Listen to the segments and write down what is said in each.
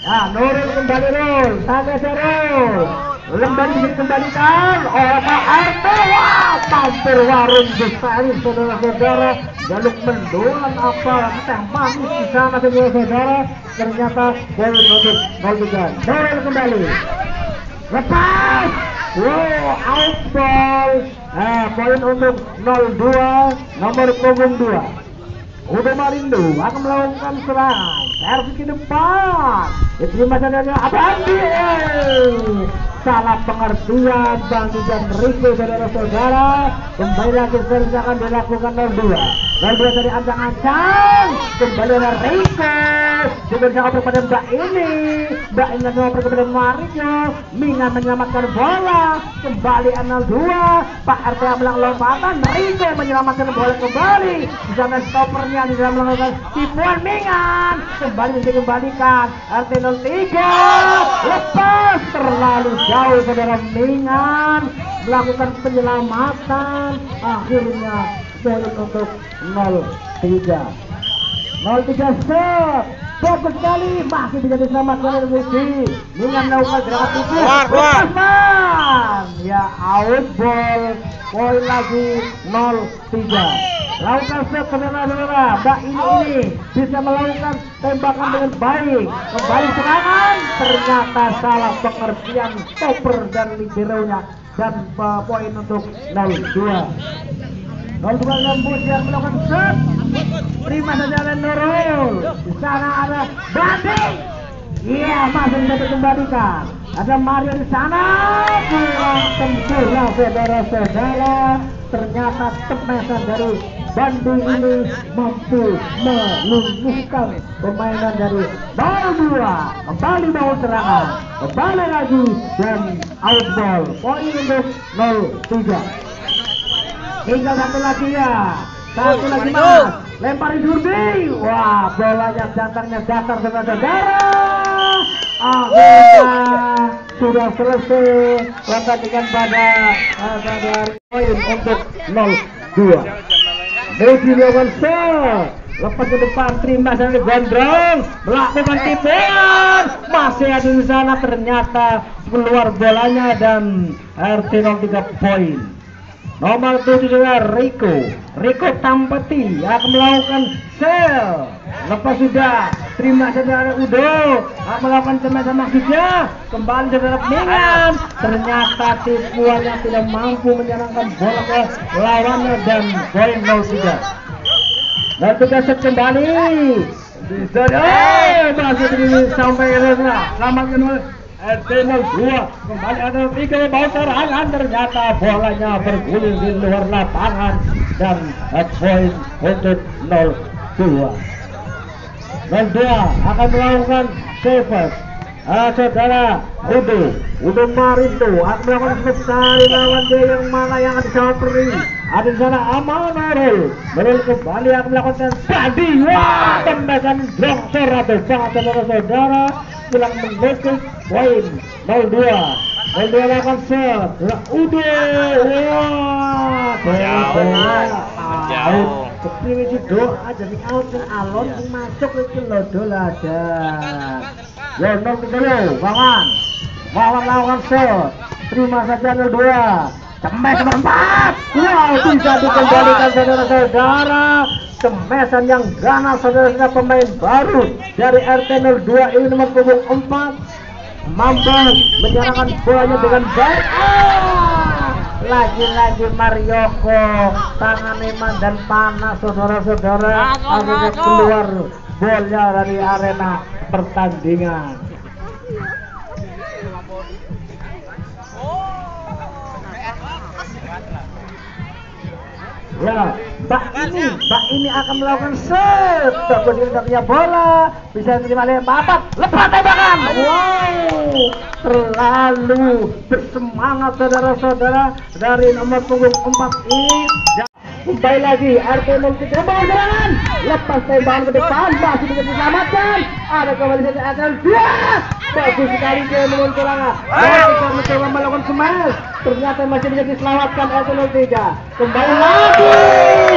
Ya, Nurul kembali roll, sampai roll. Kembali dikembalikan oleh Pak RT. Wah, mampir warung besar saudara-saudara. Jaluk mendoan apa teh manis di sana saudara-saudara. Ternyata poin untuk 03. Nurul kembali. Lepas. Wow, out. Nah, poin untuk 02, nomor punggung 2. Udah Marindo akan melakukan serangan servis ke depan. Diterima saja Abandi salah pengertian Bang dan Rico saudara-saudara. Kembali lagi servis akan dilakukan 02 02 dari ancang-ancang kembali dari Rico diberikan oper kepada Mbak ini Mbak ini oper kepada Mario. Mina menyelamatkan bola. Kembali N02 Pak RT melakukan lompatan. Rico menyelamatkan bola kembali. Di sana stoppernya di dalam melakukan tipuan Mingan kembali dikembalikan. RT 03 lepas. Terlalu jauh saudara Mingan melakukan penyelamatan. Akhirnya poin untuk 03 03 set bagus sekali. Masih bisa diselamatkan oleh Rizky dengan melakukan gerakan tubuh ya out ball. Poin lagi 03 lakukan set saudara-saudara. Mbak ini ini bisa melakukan tembakan dengan baik. Kembali serangan. Ternyata salah pengertian stopper dan liberonya dan uh, poin untuk 02 02 Lembus yang melakukan set. Terima saja oleh Nurul Di sana ada Banding Iya masih bisa dikembalikan. Ada Mario di sana. Kurang sempurna saudara-saudara Ternyata temesan dari Bandung ini mampu melumpuhkan permainan dari 02 kembali mau serangan kembali lagi dan out ball poin untuk 03 Tinggal satu lagi ya. Satu lagi mas. Lempari Durbi. Wah, bolanya datangnya datar saudara-saudara. Akhirnya sudah selesai pertandingan pada pada poin untuk 02. Menuju lawan set. Lepas ke depan terima sana gondrong melakukan tipuan masih ada di sana ternyata keluar bolanya dan RT 03 poin. Nomor 7 adalah Rico. Rico Tampati akan melakukan sel. Lepas sudah Terima saudara Udo. Akan melakukan teman maksudnya Kembali saudara Mingan Ternyata tipuannya tidak mampu menyerangkan bola ke lawannya Dan poin 03 Dan tugas set kembali. Bisa Eh masih begini sampai ke sana Selamat kenal RT 02 kembali ada tiga bau serangan ternyata bolanya berguling di luar lapangan dan poin untuk 02 02 akan melakukan save Ah, saudara Udo Udo Marindo akan melakukan sekali lawan dia yang mana yang ada Peri. Ada di sana Amal Nurul Nurul kembali akan melakukan tadi. Wah tembakan longsor atau sangat saudara-saudara. Pulang menekuk poin 02 02 lakukan set Udo wah Jauh, bola jauh. Kepriwe si doa. Jadi out sing alon sing masuk iki lho doladan. Nol tiga lo, Wawan. Wawan lawan set. Terima saja 02. Cemes 4. Wow, bisa dikembalikan saudara-saudara. Cemesan yang ganas saudara-saudara pemain baru dari RT 02 ini nomor punggung 4 mampu menyerangkan bolanya dengan baik. Ah! Lagi-lagi Marioko tangan Iman dan panas saudara-saudara akhirnya keluar bola dari arena pertandingan. Ya, Mbak ini, Mbak ini akan melakukan set. Kemudian punya bola, bisa terima oleh Bapak. Lepas tembakan. Wow, terlalu bersemangat saudara-saudara dari nomor punggung 4 ini. Kembali lagi RT 03 membawa serangan Lepas tembakan ke depan Masih bisa diselamatkan. Ada kembali dari RT 2 bagus sekali dia menguntulkan ketika mencoba melakukan smash ternyata masih bisa diselamatkan RT 03 kembali lagi.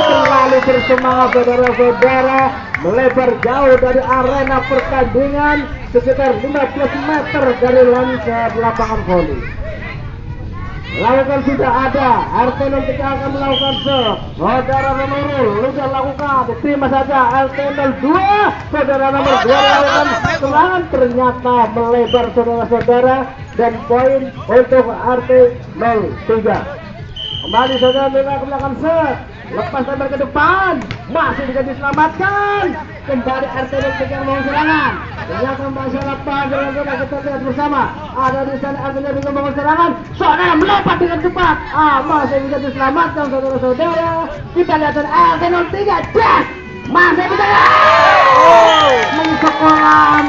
Terlalu bersemangat saudara-saudara. Melebar jauh dari arena pertandingan sekitar 15 meter dari lantai lapangan voli lakukan sudah ada. RT 03 akan melakukan se saudara nomor sudah lakukan. Terima saja RT 02 saudara nomor 2 lakukan serangan ternyata melebar saudara-saudara. Dan poin untuk RT 03 kembali saudara melakukan se lepas tembak ke depan. Masih bisa diselamatkan kembali RT 03 mau serangan ternyata masalah pada saudara kita lihat bersama. Ada di sana RT 03 mau serangan saudara melompat dengan cepat. Ah masih bisa diselamatkan saudara-saudara. Kita lihat RT 03 Jack masih bisa. Mengsekolah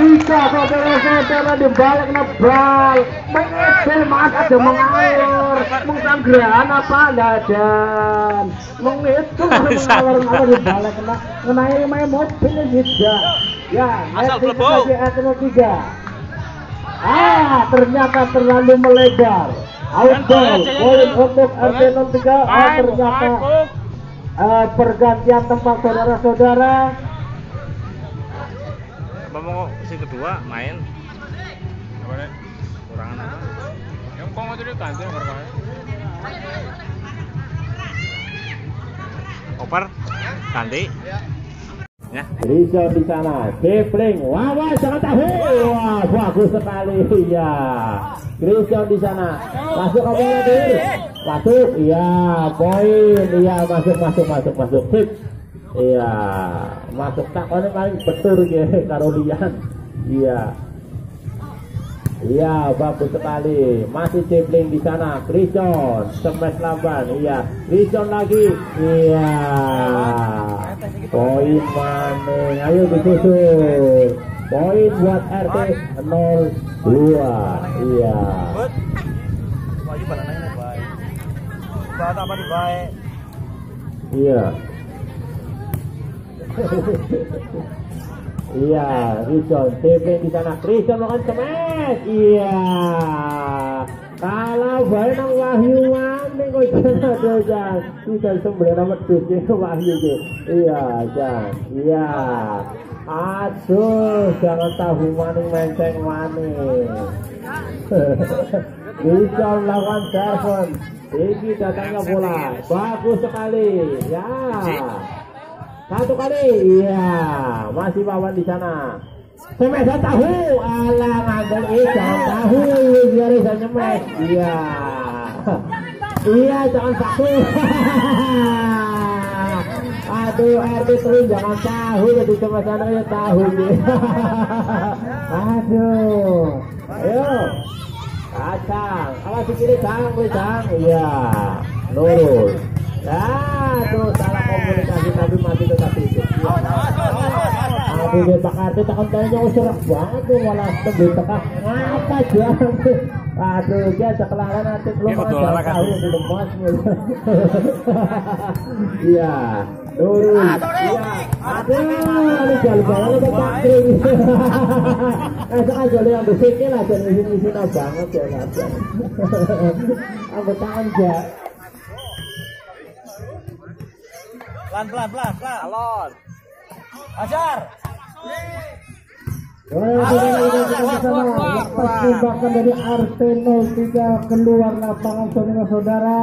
03 saudara-saudara. Di balik nebal mengedel mas ada mengalir menggerahan apa? Dan menghitung mengalir mengalir di balik kena ini main mobil juga ya Asal itu RT 03 ah ternyata terlalu melebar. Outdoor poin untuk RT 03 ah, ternyata eh, pergantian tempat saudara-saudara. Mau si kedua main Oper ganti. Ya. Rizal di sana, Kipling, wah jangan tahu, wah bagus sekali ya. Rizal di sana, masuk kamu Nadir, masuk, iya poin, iya masuk masuk masuk masuk, hit, iya masuk. Tak, ini paling betul ya Karolian, iya. Iya, bagus sekali. Masih Cipling di sana. Krison, smash laban. Iya, Krison lagi. Iya. Poin maning. Ayo disusul. Poin buat RT 02. Iya. Iya. Iya, Rison, Cipling di sana. Krison makan smash. Iya. Kalau baik nang Wahyu maning kok ada jan. Bisa sembilan nomor tujuh Wahyu ke. Iya, jan. Iya. Aduh, jangan tahu maning menceng maning. Bisa lawan Devon. Ini datangnya bola. Bagus sekali. Ya. Satu kali. Iya. Masih bawa di sana. Semesan tahu. Alah ngandel ikan tahu. Biar bisa nyemes. Iya. Iya jangan satu. Aduh RT terus jangan tahu jadi semesan aja tahu. Aduh. Ayo. Kacang. Awas kiri cang, kiri cang. Iya. Lurus. Ya, tuh salah komunikasi tapi masih tetap hidup. Aduh, dia tanya oh serak banget tuh malah tembus tengah apa jangan Aduh, dia sekelaran nanti belum Iya, betul, lah, tahu kan. di lemas Iya, lurus. Iya. Aduh, ini jalan-jalan udah pakring. Esok aja lu yang besiknya lah, jangan isi-isi banget ya, Mas. Ambil pelan pelan pelan pelan. Alon ajar Lepas tembakan dari RT 03 keluar lapangan saudara-saudara.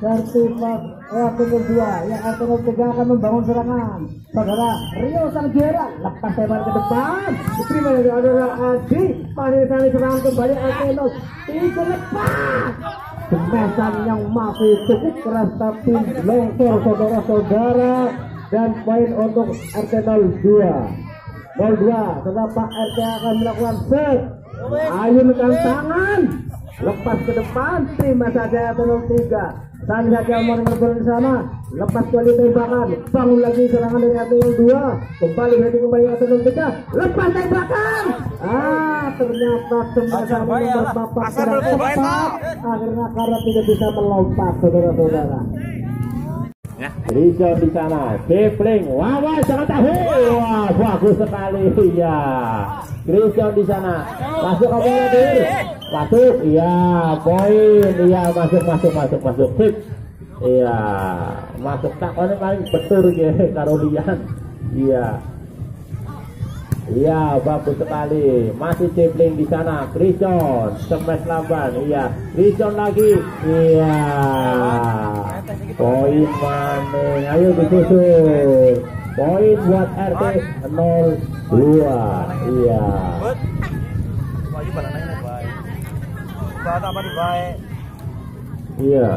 Sertifat RT 02 yang RT 03 akan membangun serangan. Saudara Rio sang juara lepas tembak ke depan. Diterima dari saudara Adi. Sana serangan kembali RT 03 lepas Semesan yang masih cukup keras tapi longsor saudara-saudara dan poin untuk RT 02 02 setelah Pak RT akan melakukan set ayunkan tangan lepas ke depan terima saja RT 03 Tadi saja mau di sana lepas kali tembakan bangun lagi serangan dari RT 02 kembali heading kembali RT 03 lepas tembakan. Ah ternyata nomor bapak kurang tepat akhirnya karena tidak bisa melompat saudara-saudara. Ya. Rizal di sana, Kipling, Wawan jangan tahu, wah bagus sekali, ya. Rizal di sana, masuk apa Nadir? Masuk, iya, poin, iya masuk, masuk, masuk, masuk, hit, iya, masuk tak, ini paling betul ya, Karolian, iya. Iya, bagus sekali. Masih Cipling di sana. Krison, smash laban. Iya, Krison lagi. Iya. Poin maning. Ayo disusul. Poin buat RT 02. Iya. Bet. Wah, ini balang nanya baik. Saat apa di baik? Iya.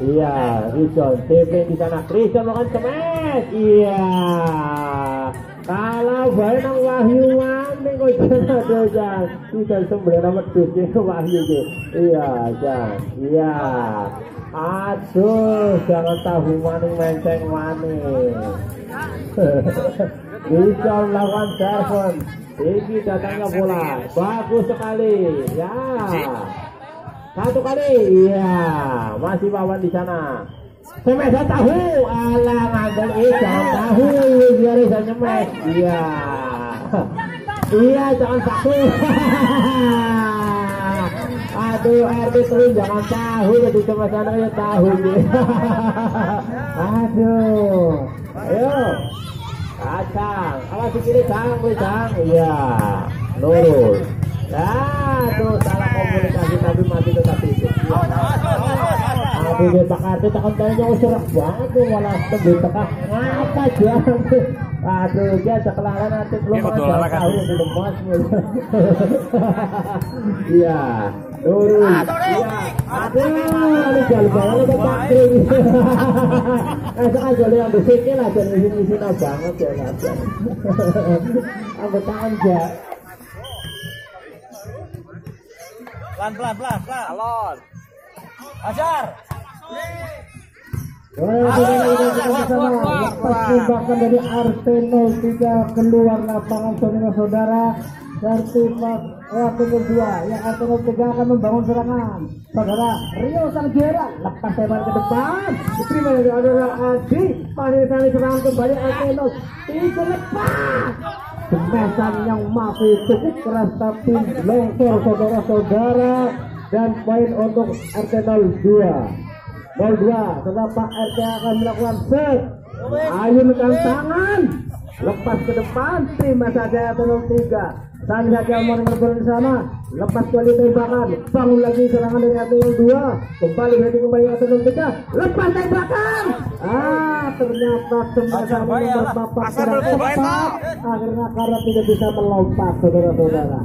Iya, Rison, TP di sana. Rison makan smash. Iya. Kalau baik nang Wahyu maning kok jangan ada jan. Bisa sembilan nomor tujuh Wahyu. Iya, jan. Iya. Aduh, jangan tahu maning menceng maning. Rison lawan Darvon. Ini datangnya bola. Bagus sekali. Ya. Satu kali, iya, masih bawa di sana. Semes tahu, alah ngandel eh jangan tahu, biar bisa nyemes, iya. Iya, jangan tahu. Aduh, terus jangan tahu, jadi cuma sana ya tahu. Aduh, ayo. Kacang, awas di kiri cang, cang, iya, lurus. Ya, tuh salah komunikasi tapi masih tetap itu. Aduh, dia tak ada takut tanya oh serak banget tuh malah tebel tekak ngapa jangan Aduh, dia sekelaran nanti belum kan. tahu di lemas. Iya, lurus. Iya, aduh, ini jalan-jalan udah pakring. Esok aja yang besiknya lah, dan isi-isi banget ya. Anggota anja. Pelan, pelan, pelan, pelan. Alon. Ajar. Tembakan dari Arsenal tidak keluar lapangan saudara-saudara timnas waktu kedua yang tiga akan membangun serangan saudara Rio sang juara lepas tembakan ke depan diterima dari saudara Adi kali serangan kembali Arsenal tiga lepas Semesan yang masih cukup keras tapi longsor saudara-saudara dan poin untuk Arsenal 2 02 setelah Pak RT akan melakukan set. Ayunkan tangan. Lepas ke depan terima saja 03 Tadi saja mau di sana. Lepas kali tembakan. Bangun lagi serangan dari RT 2 kembali heading kembali RT 03 lepas tembakan. Ah ternyata sembasan ini bapak akhirnya karena tidak bisa melompat saudara-saudara